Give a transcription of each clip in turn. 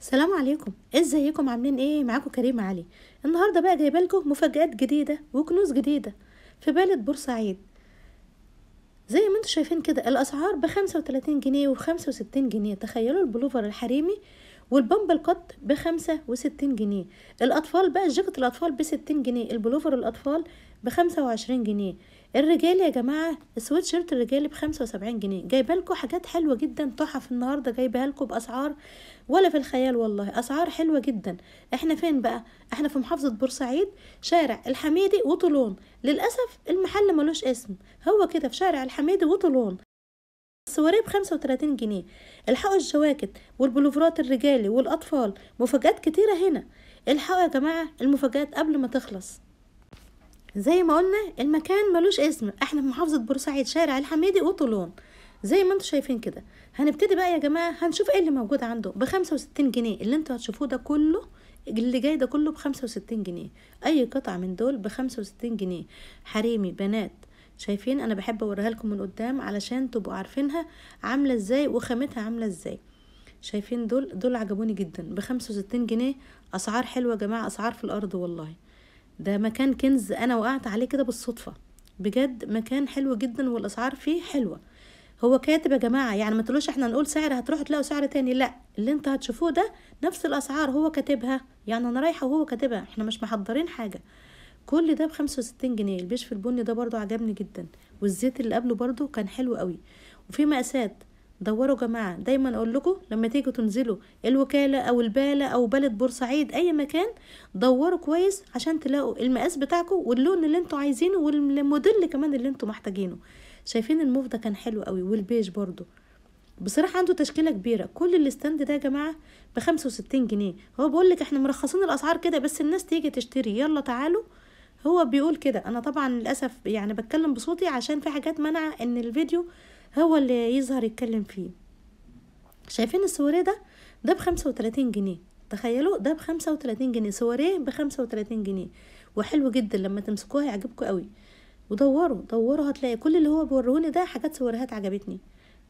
السلام عليكم. ازيكم؟ عاملين إيه؟ معاكم كريم علي. النهارده بقى جايبة لكم مفاجآت جديدة وكنوز جديدة في بلد بورسعيد. زي ما أنتم شايفين كده الأسعار بخمسة وتلاتين جنيه وخمسة وستين جنيه. تخيلوا البلوفر الحريمي والبامب القط بخمسة وستين جنيه. الأطفال بقى جاكيت الأطفال بستين جنيه. البلوفر الأطفال بخمسة وعشرين جنيه. الرجال يا جماعة السويت شيرت الرجالي بخمسة وسبعين جنيه. جايبة لكم حاجات حلوة جدا تحف النهاردة جايبها لكم بأسعار ولا في الخيال والله. أسعار حلوة جدا. إحنا فين بقى؟ إحنا في محافظة بورسعيد شارع الحميدي وطولون. للأسف المحل ملوش اسم. هو كده في شارع الحميدي وطولون. السواريه بخمسة وتلاتين جنيه. الحقوا الجواكت والبلوفرات الرجالي والأطفال. مفاجآت كتيرة هنا. الحقوا يا جماعة المفاجآت قبل ما تخلص. زي ما قلنا المكان ملوش اسم. إحنا في محافظة بورسعيد شارع الحميدي وطولون. زي ما أنتم شايفين كده. هنبتدي بقى يا جماعة هنشوف إيه اللي موجود عنده بخمسة وستين جنيه. اللي أنتوا هتشوفوه ده كله اللي جاي ده كله بخمسة وستين جنيه. أي قطعة من دول بخمسة وستين جنيه. حريمي بنات شايفين أنا بحب أوريها لكم من قدام علشان تبقوا عارفينها عاملة إزاي وخامتها عاملة إزاي. شايفين دول؟ دول عجبوني جدا. بخمسة وستين جنيه. أسعار حلوة يا جماعة. أسعار في الأرض والله. ده مكان كنز أنا وقعت عليه كده بالصدفة. بجد مكان حلو جدا والأسعار فيه حلوة. هو كاتب يا جماعة يعني ما تقولوش إحنا نقول سعر هتروحوا تلاقوا سعر تاني. لا اللي أنت هتشوفوه ده نفس الأسعار هو كاتبها. يعني أنا رايحة وهو كاتبها. إحنا مش محضرين حاجة. كل ده بخمسة وستين جنيه. البيش البني ده برضو عجبني جدا والزيت اللي قبله برضو كان حلو قوي. وفي مقاسات. دوروا جماعة. دايما أقول لكم لما تيجوا تنزلوا الوكالة أو البالة أو بلد بورسعيد أي مكان دوروا كويس عشان تلاقوا المقاس بتاعكم واللون اللي أنتوا عايزينه والموديل كمان اللي أنتوا محتاجينه. شايفين الموف ده كان حلو قوي والبيج برضو. بصراحة عنده تشكيلة كبيرة. كل الاستند ده يا جماعة بخمسة وستين جنيه. هو بيقولك إحنا مرخصين الأسعار كده بس الناس تيجي تشتري. يلا تعالوا. هو بيقول كده. أنا طبعا للأسف يعني بتكلم بصوتي عشان في حاجات منع إن الفيديو هو اللي يظهر يتكلم فيه. شايفين السواريه ده؟ ده بخمسة وتلاتين جنيه. تخيلوا ده بخمسة وتلاتين جنيه. سواريه بخمسة وتلاتين جنيه. وحلو جدا لما تمسكوها يعجبكم قوي. ودوروا دوروا هتلاقي كل اللي هو بيوروني ده حاجات سواريهات عجبتني.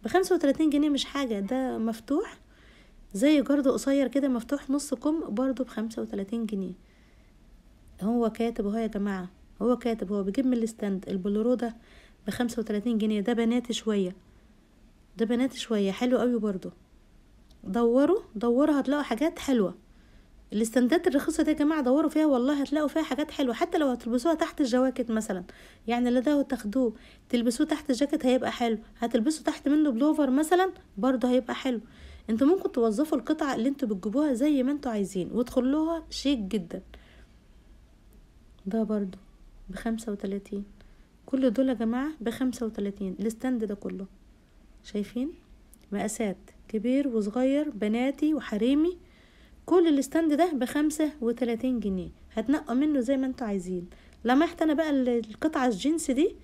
بخمسة وتلاتين جنيه مش حاجة. ده مفتوح زي جرد قصير كده مفتوح نص كم برضو بخمسة وتلاتين جنيه. هو كاتب اهو يا جماعة هو كاتب هو بيجيب من ال stand البلورو ده بخمسة وتلاتين جنيه ده بناتي شوية ده بناتي شوية حلو قوي برضو دوروا دوروا هتلاقوا حاجات حلوة. الاستندات الرخيصة دي يا جماعة دوروا فيها والله هتلاقوا فيها حاجات حلوة. حتى لو هتلبسوها تحت الجواكت مثلا يعني اللي ده تاخدوه تلبسوه تحت الجاكيت هيبقى حلو. هتلبسوا تحت منه بلوفر مثلا برضه هيبقى حلو. أنتوا ممكن توظفوا القطعة اللي أنتوا بتجيبوها زي ما أنتوا عايزين وتخلوها شيك جدا. ده برضو بخمسة وتلاتين. كل دول يا جماعة بخمسة وتلاتين. ال stand ده كله. شايفين؟ مقاسات. كبير وصغير بناتي وحريمي. كل ال stand ده بخمسة وتلاتين جنيه. هتنقوا منه زي ما أنتوا عايزين. لمحت أنا بقى القطعة الجنس دي؟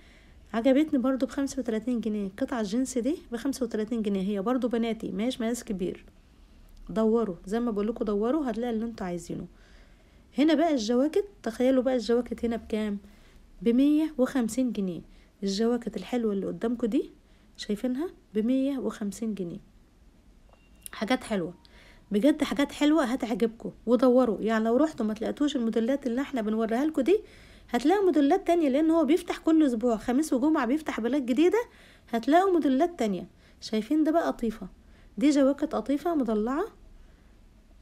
عجبتني برضو بخمسة وتلاتين جنيه. القطعة الجنس دي بخمسة وتلاتين جنيه. هي برضو بناتي ماهيش مقاس كبير. دوروا. زي ما بقولكوا دوروا هتلاقي اللي أنتوا عايزينه. هنا بقى الجواكت تخيلوا بقى الجواكت هنا بكام؟ بمية وخمسين جنيه. الجواكت الحلوة اللي قدامكم دي شايفينها؟ بمية وخمسين جنيه. حاجات حلوة. بجد حاجات حلوة هتعجبكم ودوروا. يعني لو رحتوا ما تلاقيتوش الموديلات اللي إحنا بنوريها لكم دي هتلاقوا موديلات تانية لأن هو بيفتح كل أسبوع. خميس وجمعة بيفتح بلاد جديدة هتلاقوا موديلات تانية. شايفين ده بقى قطيفة. دي جواكت قطيفة مضلعة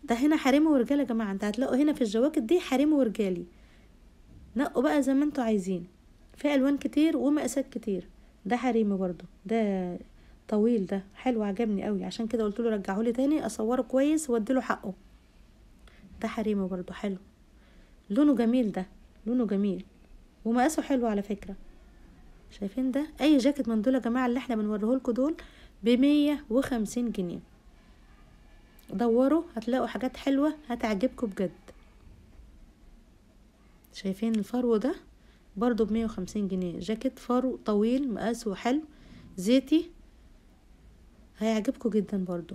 ده هنا حريمي ورجالي يا جماعة انت هتلاقوا هنا في الجواكت دي حريمي ورجالي. نقوا بقى زي ما أنتوا عايزين. في ألوان كتير ومقاسات كتير. ده حريمي برضو ده طويل ده. حلو عجبني قوي. عشان كده قلت له رجعه لي تاني أصوره كويس واديله حقه. ده حريمي برضو حلو. لونه جميل ده. لونه جميل. ومقاسه حلو على فكرة. شايفين ده؟ أي جاكيت من دول يا جماعة اللي إحنا بنوريه لكم دول بمية وخمسين جنيه. دوروا هتلاقوا حاجات حلوة هتعجبكم بجد. شايفين الفرو ده؟ برضو بمية وخمسين جنيه. جاكيت فرو طويل مقاسه حلو زيتي هيعجبكم جدا برضو.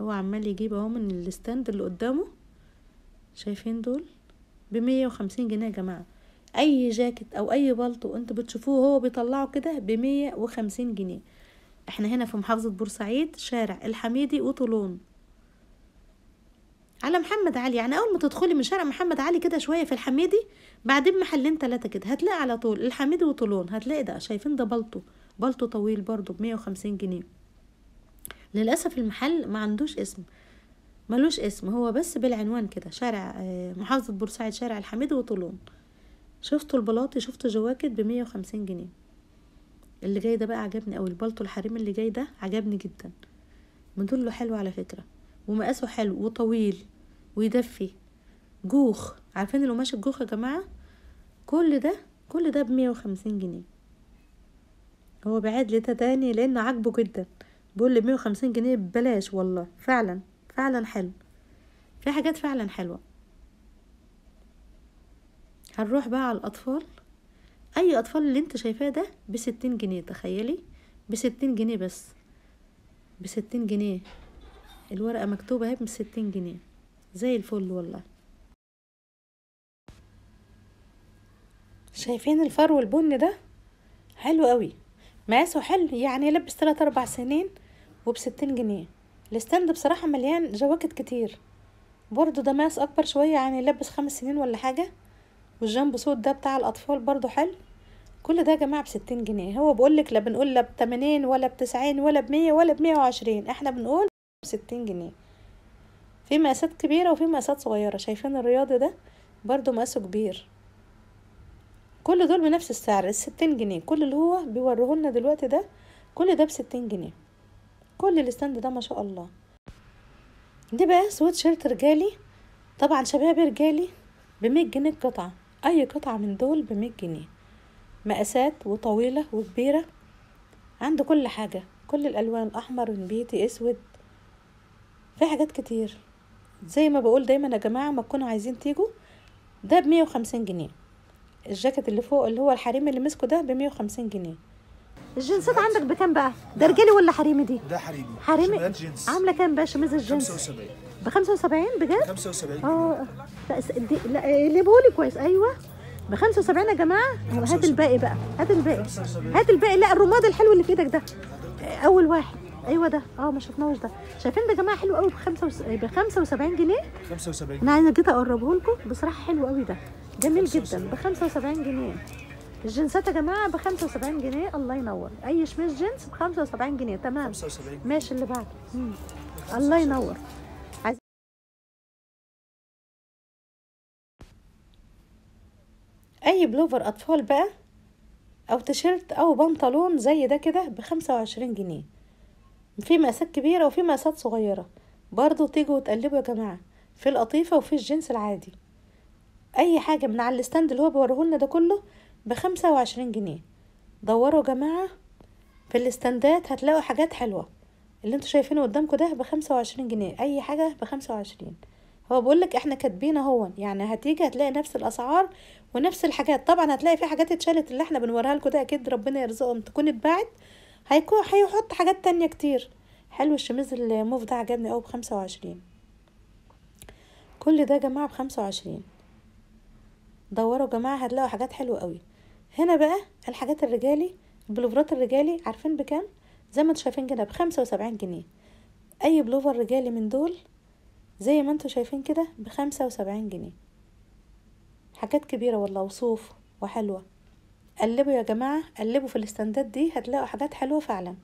هو عمال يجيب اهو من ال stand اللي قدامه. شايفين دول؟ بمية وخمسين جنيه يا جماعة. أي جاكيت أو أي بلطو أنتوا بتشوفوه هو بيطلعه كده بمية وخمسين جنيه. إحنا هنا في محافظة بورسعيد شارع الحميدي وطولون. على محمد علي. يعني أول ما تدخلي من شارع محمد علي كده شوية في الحميدي بعدين محلين ثلاثة كده هتلاقي على طول الحميدي وطولون. هتلاقي ده شايفين ده بلطو. بلطو طويل برضو بمية وخمسين جنيه. للأسف المحل ما عندوش اسم. ملوش اسم. هو بس بالعنوان كده شارع آه، محافظة بورسعيد شارع الحميدي وطولون. شفتوا البلاطي؟ شفتوا جواكت بمية وخمسين جنيه. اللي جاي ده بقى عجبني أوي. البلطو الحريم اللي جاي ده عجبني جدا. مدله حلو على فكرة. ومقاسه حلو وطويل ويدفي. جوخ عارفين القماش الجوخ يا جماعة؟ كل ده كل ده بمية وخمسين جنيه. هو بعاد لي تاني؟ لأنه عاجبه جدا. بيقول لي مية وخمسين جنيه ببلاش والله. فعلا فعلا حلو. في حاجات فعلا حلوة. هنروح بقى على الأطفال. أي أطفال اللي أنت شايفاه ده بستين جنيه تخيلي؟ بستين جنيه بس. بستين جنيه. الورقة مكتوبة اهي بستين جنيه. زي الفل والله. شايفين الفرو البني ده؟ حلو قوي. مقاسه حلو يعني يلبس تلات أربع سنين وبستين جنيه. ال stand بصراحة مليان جواكت كتير. برضو ده مقاس أكبر شوية يعني يلبس خمس سنين ولا حاجة. والجامب سوت ده بتاع الأطفال برضو حلو. كل ده يا جماعة بستين جنيه. هو بقولك لا بنقول لا بتمانين ولا بتسعين ولا بمية ولا بمية وعشرين. إحنا بنقول بستين جنيه. في مقاسات كبيرة وفي مقاسات صغيرة. شايفين الرياضي ده؟ برضو مقاسه كبير. كل دول بنفس السعر الستين جنيه. كل اللي هو بيوريهولنا دلوقتي ده كل ده بستين جنيه. كل ال stand ده ما شاء الله. دي بقى سويت شيرت رجالي. طبعا شبابي رجالي بمية جنيه قطعة. أي قطعة من دول بمية جنيه. مقاسات وطويلة وكبيرة. عنده كل حاجة. كل الألوان أحمر نبيتي أسود. في حاجات كتير. زي ما بقول دايما يا جماعة ما تكونوا عايزين تيجوا ده بمية وخمسين جنيه. الجاكيت اللي فوق اللي هو الحريمي اللي مسكه ده بمية وخمسين جنيه. الجنسات عندك بكام بقى؟ ده رجالي ولا حريمي دي؟ ده حريمي. حريمي؟ جينز عاملة كام بقى شميز الجنس؟ 75 ب 75 بجد؟ 75 آه. لا لا اللي بقولي كويس. أيوه. ب 75 يا جماعة؟ هات 75. الباقي بقى. هات الباقي. 75. هات الباقي. لا الرماد الحلو اللي في إيدك ده. آه، أول واحد. أيوه ده. آه ما شفناهوش ده. شايفين ده يا جماعة حلو قوي ب 75 جنيه؟ 75 أنا عايزه جيت أقربه لكم. بصراحة حلو قوي ده. جميل جدا. ب 75 جنيه. الجنسات يا جماعة ب 75 جنيه. الله ينور. أي شميز جنس ب 75 جنيه. تمام. 75 ماشي اللي بعده. الله ينور. عايز... أي بلوفر أطفال بقى؟ أو تيشيرت أو بنطلون زي ده كده بخمسة وعشرين جنيه. في مقاسات كبيرة وفي مقاسات صغيرة. برضو تيجوا وتقلبوا يا جماعة في القطيفة وفي الجنس العادي. أي حاجة من على الستاند اللي هو بيوريهولنا ده كله بخمسة وعشرين جنيه. دوروا يا جماعة في الاستندات هتلاقوا حاجات حلوة. اللي أنتوا شايفينه قدامكم ده بخمسة وعشرين جنيه. أي حاجة بخمسة وعشرين. هو بقولك إحنا كاتبين اهون يعني هتيجي هتلاقي نفس الأسعار ونفس الحاجات. طبعا هتلاقي في حاجات اتشالت اللي إحنا بنوريها لكم ده أكيد ربنا يرزقهم. تكون اتباعت هيكون هيحط حاجات تانية كتير. حلو الشميز الموف ده عجبني أوي بخمسة وعشرين. كل ده يا جماعة بخمسة وعشرين. دوروا يا جماعة هتلاقوا حاجات حلوة قوي هنا بقى الحاجات الرجالي البلوفرات الرجالي عارفين بكام؟ زي ما أنتوا شايفين كده بخمسة وسبعين جنيه. أي بلوفر رجالي من دول زي ما أنتوا شايفين كده بخمسة وسبعين جنيه. حاجات كبيرة والله وصوف وحلوة. قلبوا يا جماعة قلبوا في الاستندات دي هتلاقوا حاجات حلوة فعلا.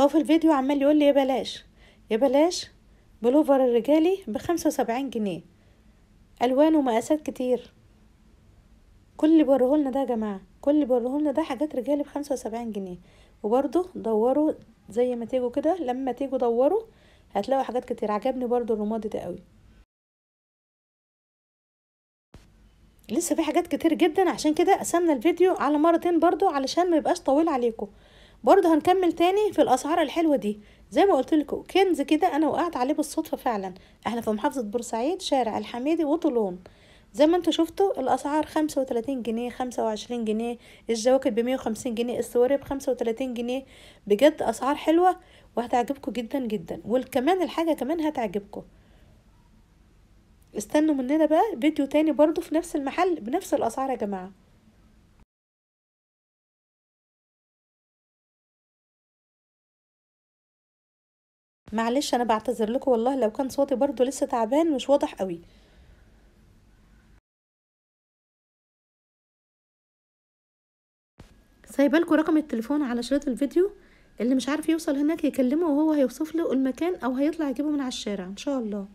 هو في الفيديو عمال يقول لي يا بلاش يا بلاش بلوفر الرجالي بخمسة وسبعين جنيه. الوان ومقاسات كتير. كل اللي بوريهولنا ده يا جماعة كل اللي بوريهولنا ده حاجات رجالي بخمسة وسبعين جنيه. وبرضه دوروا زي ما تيجوا كده لما تيجوا دوروا هتلاقوا حاجات كتير. عجبني برضه الرمادي ده قوي. لسه في حاجات كتير جدا عشان كده قسمنا الفيديو على مرتين برضو علشان ما يبقاش طويل عليكم. برضو هنكمل تاني في الأسعار الحلوة دي. زي ما قلت لكم كنز كده أنا وقعت عليه بالصدفة فعلا. أحنا في محافظة بورسعيد شارع الحميدي وطولون. زي ما أنتوا شفتوا الأسعار خمسة وتلاتين جنيه خمسة وعشرين جنيه الجواكت بمية وخمسين جنيه السواري بخمسة وتلاتين جنيه. بجد أسعار حلوة وهتعجبكم جدا جدا. وكمان الحاجة كمان هتعجبكم. استنوا مننا بقى فيديو تاني برضو في نفس المحل بنفس الأسعار يا جماعة. معلش أنا بعتذر لكم والله لو كان صوتي برضو لسه تعبان مش واضح قوي. سايبة لكم رقم التليفون على شريط الفيديو. اللي مش عارف يوصل هناك يكلمه وهو هيوصف له المكان أو هيطلع يجيبه من على الشارع. إن شاء الله.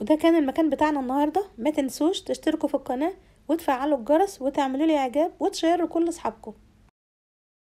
وده كان المكان بتاعنا النهارده. ما تنسوش تشتركوا في القناة وتفعلوا الجرس وتعملوا لي إعجاب وتشيروا كل أصحابكم.